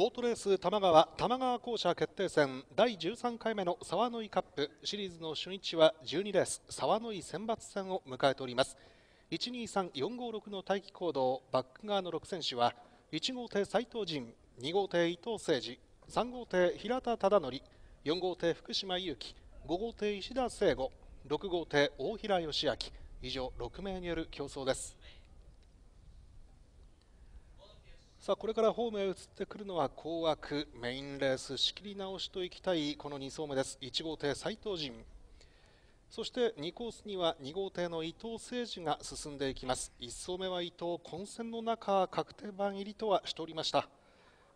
ボートレース玉川玉川校舎決定戦第13回目の沢の井カップシリーズの初日は12レース沢の井選抜戦を迎えております。123456の待機行動バック側の6選手は1号艇斉藤仁2号艇伊藤誠二3号艇平田忠則4号艇福島祐希5号艇石田聖吾6号艇大平義明以上6名による競争です。さあこれからホームへ移ってくるのは高枠メインレース仕切り直しといきたいこの2走目です。1号艇斉藤仁そして2コースには2号艇の伊藤誠司が進んでいきます。1走目は伊藤混戦の中確定版入りとはしておりました。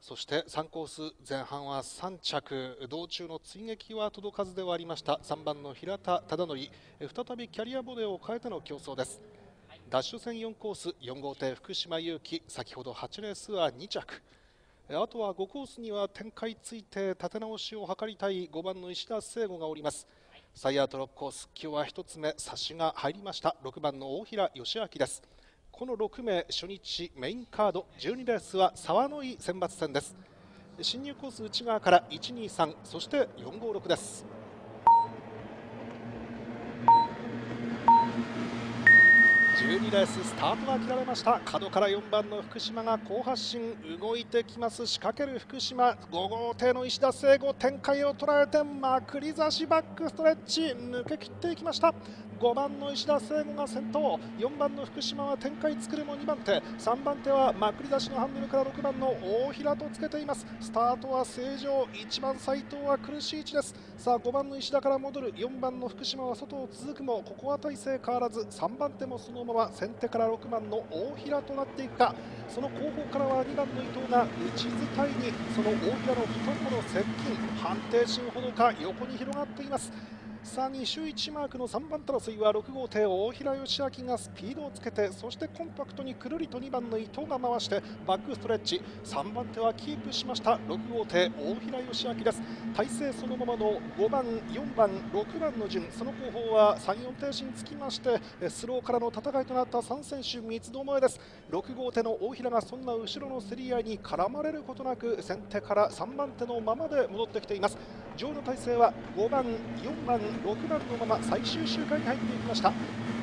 そして3コース前半は3着道中の追撃は届かずではありました。3番の平田忠則再びキャリアボデーを変えての競争です。ダッシュ戦4コース4号艇福島祐希先ほど8レースは2着。あとは5コースには展開ついて立て直しを図りたい5番の石田聖吾がおります。サイヤートロックコース今日は1つ目差しが入りました。6番の大平義明です。この6名初日メインカード12レースは沢の井選抜戦です。進入コース内側から123そして456です。12レーススタートが切られました。角から4番の福島が好発進動いてきます。仕掛ける福島。5号艇の石田聖吾展開を捉えてまくり差しバックストレッチ。抜け切っていきました。5番の石田聖吾が先頭。4番の福島は展開作るも2番手。3番手はまくり出しのハンドルから6番の大平とつけています。スタートは正常1番斉藤は苦しい位置です。さあ5番の石田から戻る。4番の福島は外を続くもここは体勢変わらず。3番手もそのまま先手から6番の大平となっていくか。その後方からは2番の伊藤が内伝いにその大平の懐接近判定心ほどか横に広がっています。さあ2周1マークの3番争いは6号艇大平義明がスピードをつけてそしてコンパクトにくるりと2番の伊藤が回してバックストレッチ。3番手はキープしました6号艇大平義明です。体勢そのままの5番4番6番の順。その後方は3、4停止につきましてスローからの戦いとなった3選手三つどもえです。6号艇の大平がそんな後ろの競り合いに絡まれることなく先手から3番手のままで戻ってきています。上の体勢は5番4番6番のまま最終周回に入っていきました。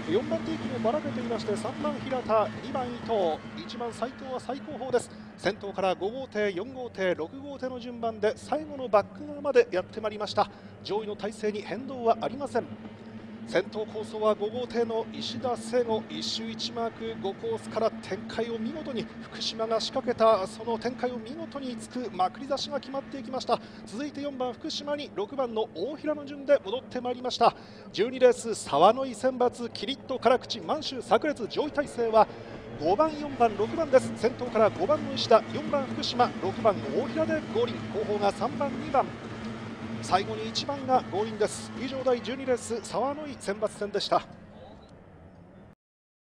4番手駅もばらけていまして3番平田2番伊藤1番斉藤は最高峰です。先頭から5号艇4号艇6号艇の順番で最後のバック側までやってまいりました。上位の体勢に変動はありません。先頭構想は5号艇の石田聖吾1周1マーク5コースから展開を見事に福島が仕掛けたその展開を見事につくまくり出しが決まっていきました。続いて4番福島に6番の大平の順で戻ってまいりました。12レース沢の井選抜キリッと辛口満州炸裂上位体制は5番、4番、6番です。先頭から5番の石田4番福島6番大平で合輪後方が3番、2番。最後に1番が強引です。以上第12レース沢の井選抜戦でした。